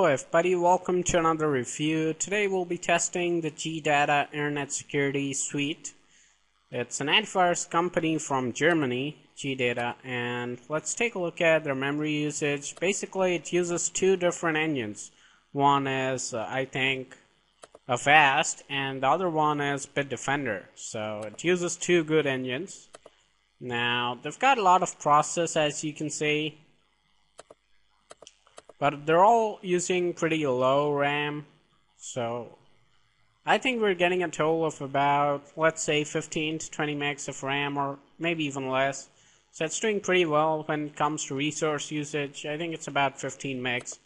Hello everybody, welcome to another review. Today we'll be testing the G-Data Internet Security Suite. It's an antivirus company from Germany, GData, and let's take a look at their memory usage. Basically, it uses two different engines. One is, uh, I think, Avast, and the other one is Bitdefender. So it uses two good engines. Now, they've got a lot of process, as you can see but they're all using pretty low RAM, so I think we're getting a total of about, let's say, 15 to 20 megs of RAM, or maybe even less. So it's doing pretty well when it comes to resource usage. I think it's about 15 megs.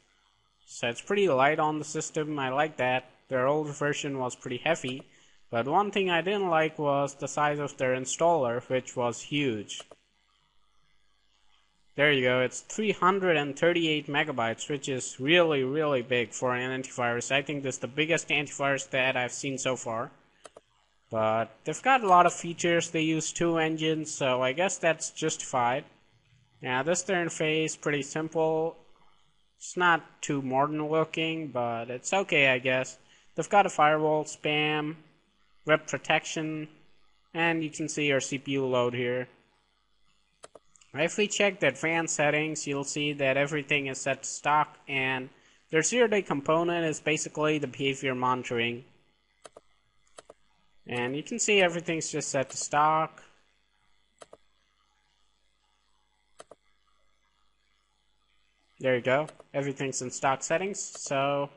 So it's pretty light on the system. I like that. Their old version was pretty heavy. But one thing I didn't like was the size of their installer, which was huge. There you go, it's 338 megabytes, which is really, really big for an antivirus. I think this is the biggest antivirus that I've seen so far. But they've got a lot of features. They use two engines, so I guess that's justified. Now, this interface pretty simple. It's not too modern looking, but it's okay, I guess. They've got a firewall, spam, web protection, and you can see our CPU load here. If we check the advanced settings, you'll see that everything is set to stock and their zero day component is basically the behavior monitoring. And you can see everything's just set to stock. There you go. Everything's in stock settings. So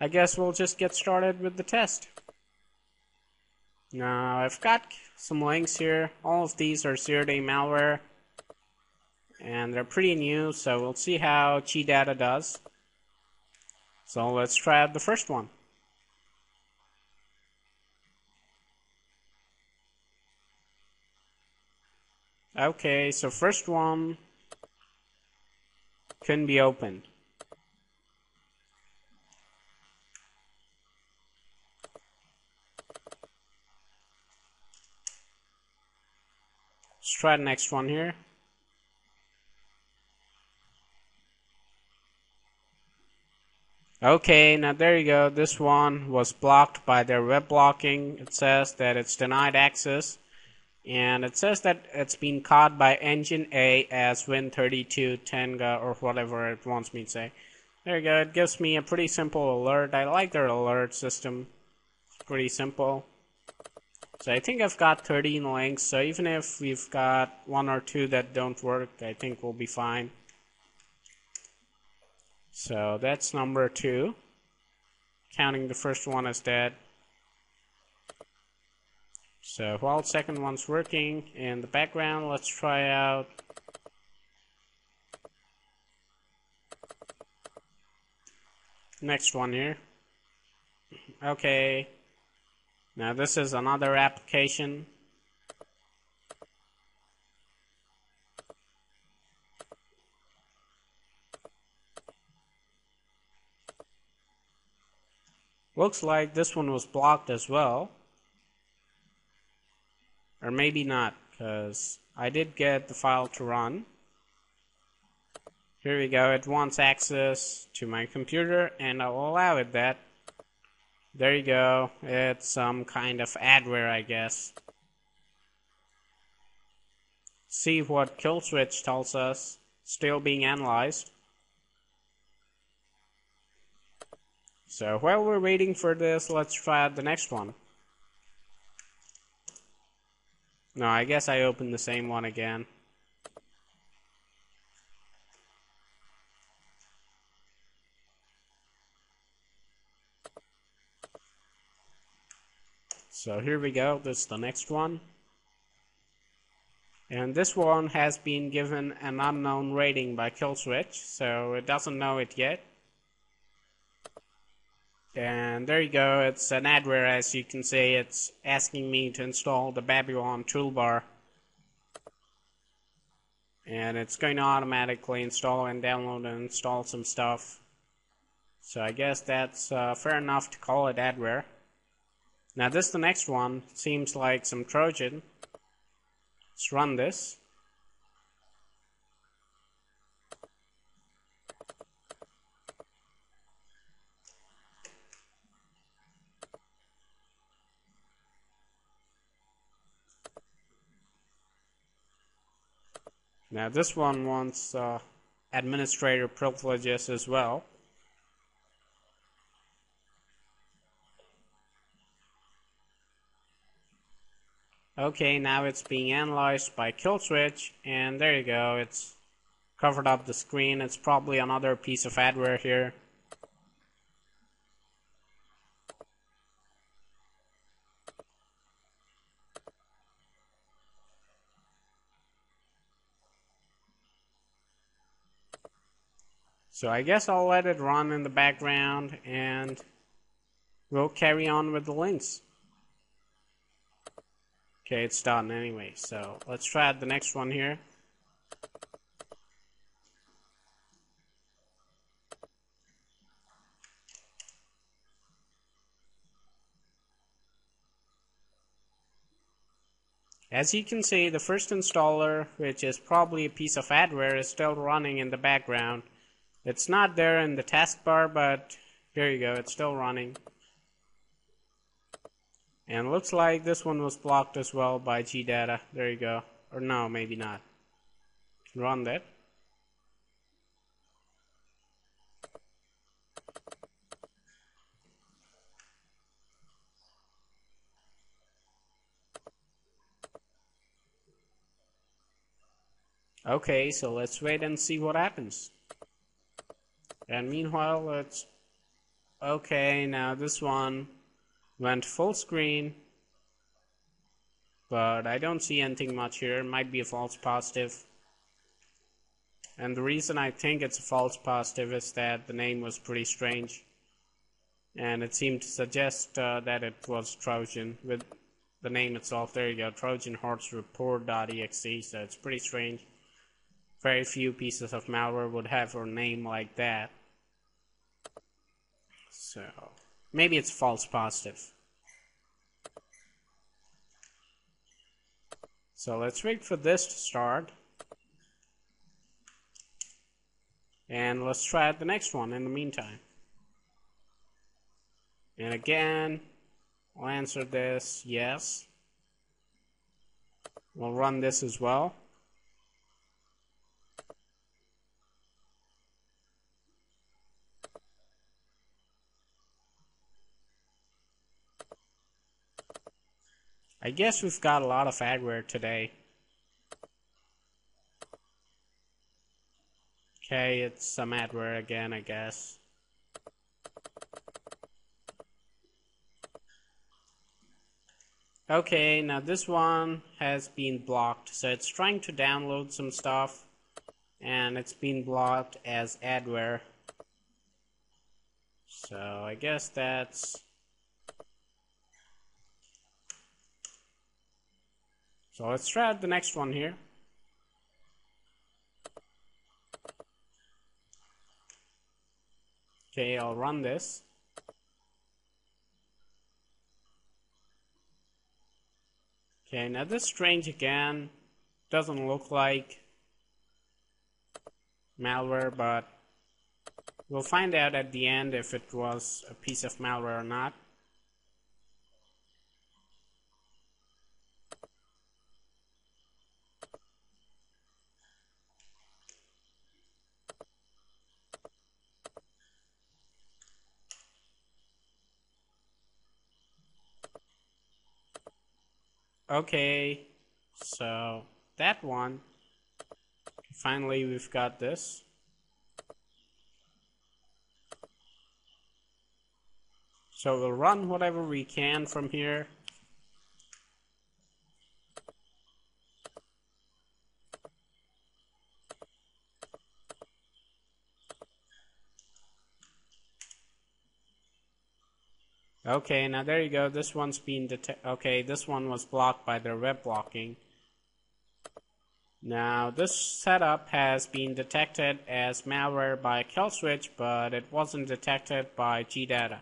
I guess we'll just get started with the test. Now I've got some links here. All of these are zero day malware and they're pretty new so we'll see how G Data does. So let's try out the first one. Okay so first one couldn't be opened. Let's try the next one here. Okay, now there you go. This one was blocked by their web blocking. It says that it's denied access. And it says that it's been caught by engine A as Win32 Tenga or whatever it wants me to say. There you go. It gives me a pretty simple alert. I like their alert system. It's pretty simple. So I think I've got 13 links. So even if we've got one or two that don't work, I think we'll be fine. So that's number two. Counting the first one as dead. So while the second one's working in the background, let's try out next one here. Okay. Now this is another application Looks like this one was blocked as well. Or maybe not, because I did get the file to run. Here we go, it wants access to my computer, and I'll allow it that. There you go, it's some kind of adware, I guess. See what Killswitch tells us, still being analyzed. So while we're waiting for this, let's try out the next one. No, I guess I opened the same one again. So here we go, this is the next one. And this one has been given an unknown rating by Killswitch, so it doesn't know it yet. And there you go, it's an adware as you can see, it's asking me to install the Babylon toolbar. And it's going to automatically install and download and install some stuff. So I guess that's uh, fair enough to call it adware. Now this the next one, seems like some Trojan. Let's run this. Now this one wants uh, administrator privileges as well. Okay, now it's being analyzed by kill switch, and there you go, it's covered up the screen. It's probably another piece of adware here. So I guess I'll let it run in the background and we'll carry on with the links. Okay, it's done anyway. So let's try the next one here. As you can see, the first installer, which is probably a piece of adware, is still running in the background. It's not there in the taskbar, but here you go, it's still running. And looks like this one was blocked as well by GData. There you go. Or no, maybe not. Run that. Okay, so let's wait and see what happens. And meanwhile, let's... Okay, now this one went full screen but I don't see anything much here. Might be a false positive. And the reason I think it's a false positive is that the name was pretty strange. And it seemed to suggest uh, that it was Trojan with the name itself. There you go, Trojan Horse Report.exe. So it's pretty strange. Very few pieces of malware would have a name like that. So maybe it's false positive. So let's wait for this to start. And let's try the next one in the meantime. And again, I'll answer this yes. We'll run this as well. I guess we've got a lot of adware today. Okay, it's some adware again, I guess. Okay, now this one has been blocked. So it's trying to download some stuff and it's been blocked as adware. So I guess that's So let's try out the next one here. Okay, I'll run this. Okay, now this strange again doesn't look like malware, but we'll find out at the end if it was a piece of malware or not. Okay, so that one, finally we've got this. So we'll run whatever we can from here. Okay, now there you go. This one's been detected. Okay, this one was blocked by their web blocking. Now, this setup has been detected as malware by KillSwitch, but it wasn't detected by GData.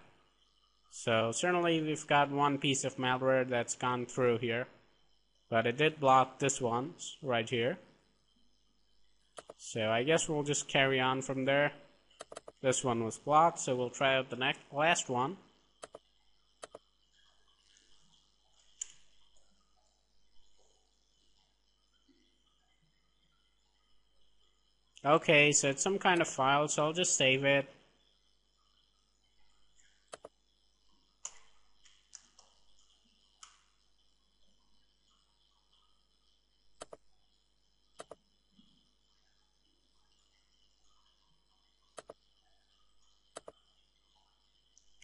So, certainly we've got one piece of malware that's gone through here. But it did block this one right here. So, I guess we'll just carry on from there. This one was blocked, so we'll try out the next last one. Okay, so it's some kind of file, so I'll just save it.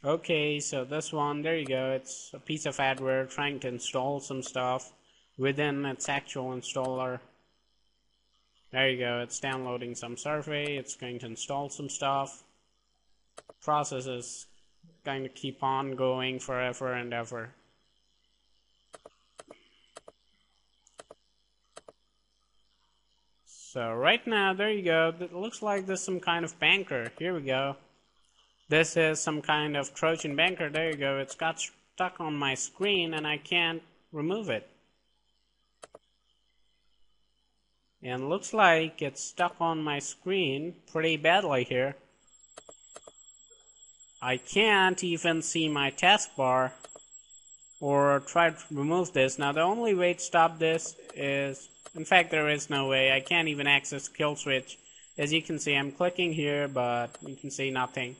Okay, so this one, there you go. It's a piece of adware trying to install some stuff within its actual installer. There you go, it's downloading some survey, it's going to install some stuff. Process is going to keep on going forever and ever. So right now, there you go. It looks like there's some kind of banker. Here we go. This is some kind of Trojan banker. There you go. It's got stuck on my screen and I can't remove it. And looks like it's stuck on my screen pretty badly here. I can't even see my taskbar or try to remove this. Now the only way to stop this is, in fact there is no way. I can't even access kill switch. As you can see I'm clicking here but you can see nothing.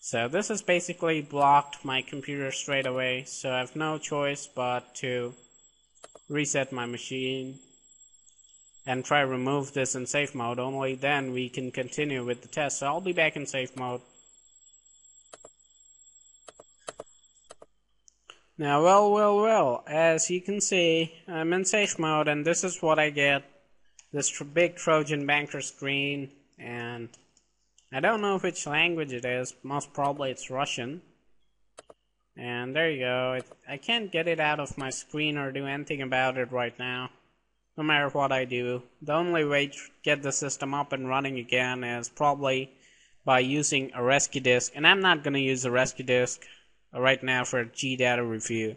So this has basically blocked my computer straight away, so I have no choice but to reset my machine and try remove this in safe mode, only then we can continue with the test. So I'll be back in safe mode. Now, well, well, well, as you can see, I'm in safe mode, and this is what I get. This tr big Trojan banker screen, and I don't know which language it is. Most probably it's Russian. And there you go. It, I can't get it out of my screen or do anything about it right now. No matter what I do. The only way to get the system up and running again is probably by using a rescue disk. And I'm not going to use a rescue disk right now for a GData review.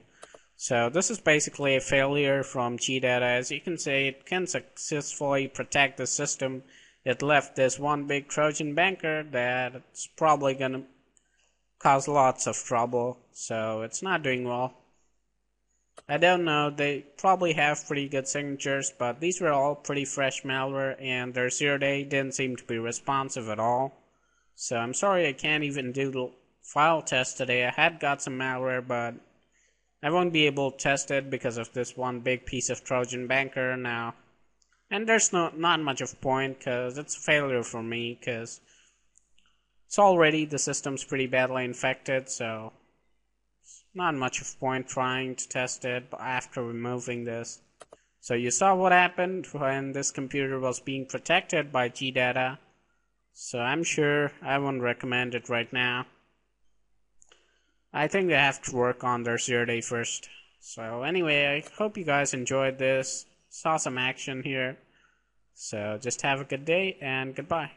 So this is basically a failure from GData. As you can see, it can successfully protect the system it left this one big Trojan banker that's probably going to cause lots of trouble, so it's not doing well. I don't know, they probably have pretty good signatures, but these were all pretty fresh malware, and their zero day didn't seem to be responsive at all. So I'm sorry I can't even do the file test today. I had got some malware, but I won't be able to test it because of this one big piece of Trojan banker now. And there's no, not much of point because it's a failure for me because it's already the system's pretty badly infected so not much of point trying to test it after removing this. So you saw what happened when this computer was being protected by G-Data. So I'm sure I won't recommend it right now. I think they have to work on their zero day first. So anyway, I hope you guys enjoyed this saw some action here. So just have a good day and goodbye.